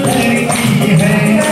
take me.